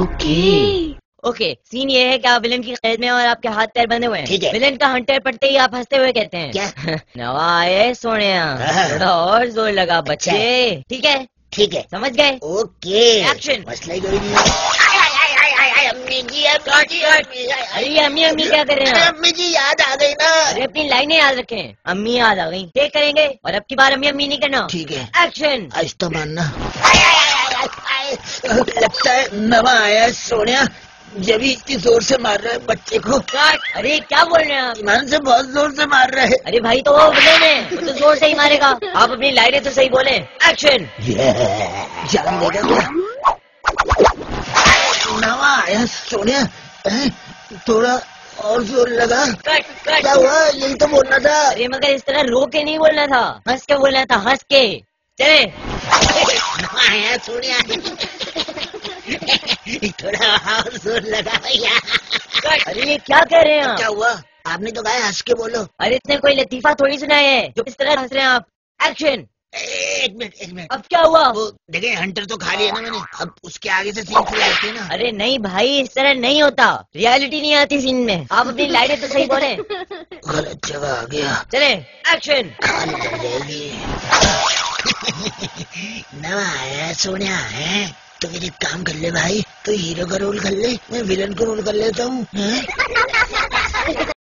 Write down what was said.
Okay okay scene ये है कि आप विलन की कैद में और आपके हाथ पैर बंधे हुए हैं। ठीक है। विलन का हंटर पड़ते ही आप हँसते हुए कहते हैं। क्या? नवा आए सोने हाँ। थोड़ा और ज़ोर लगा अच्छा। बच्चे। ठीक है? ठीक है। समझ गए? ओके एक्शन मसला ही अम्मी जी अरे अम्मी अम्मी क्या कर रहे हैं अम्मी जी याद आ गई ना। अरे अपनी लाइनें याद रखें। अम्मी याद आ गई। टेक करेंगे। और अब की बार अम्मी अम्मी नहीं करना। ठीक है। एक्शन आज तो मानना आय, आय, आय, आय, आय, आय, लगता है नवा आया है सोनिया। जब ही इतनी ज़ोर से मार रहा है बच्चे को। अरे क्या बोल रहे हैं आप? ईमान से बहुत ज़ोर से मार रहा है। अरे भाई तो वो विलन है वो तो ज़ोर से ही मारेगा। आप अपनी लाइनें तो सही बोले। एक्शन जान देगा क्या नवा आया सोनिया। थोड़ा और ज़ोर लगा। कट कट क्या हुआ? यही तो बोलना था। अरे मगर इस तरह रो के नहीं बोलना था। हंस के बोलना था हंस के। चले। नवा आया थोड़ा और ज़ोर लगा भैया। अरे ये क्या कह रहे हैं क्या हुआ? आपने तो कहा हंस के बोलो। अरे इसने कोई लतीफा थोड़ी सुनाया है जो इस तरह हंस रहे हैं आप? एक्शन एक मिनट एक मिनट। अब क्या हुआ? वो देखे हंटर तो खा लिया ना मैंने। अब उसके आगे से सीन शुरू होती ना। अरे नहीं भाई इस तरह नहीं होता। रियलिटी नहीं आती सीन में। आप अपनी लाइनें तो सही बोले। गलत जगह आ गया। चले एक्शन खाली जाएगी। नवा आया सोनिया है तो फिर एक काम कर ले भाई तो हीरो का रोल कर ले, मैं विलन का रोल कर लेता हैं?